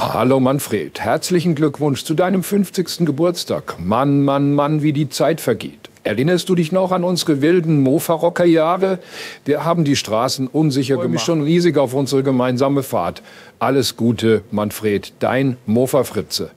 Hallo Manfred, herzlichen Glückwunsch zu deinem 50. Geburtstag. Mann, Mann, Mann, wie die Zeit vergeht. Erinnerst du dich noch an unsere wilden Mofa-Rocker-Jahre? Wir haben die Straßen unsicher gemacht. Ich schon riesig auf unsere gemeinsame Fahrt. Alles Gute, Manfred, dein Mofa-Fritze.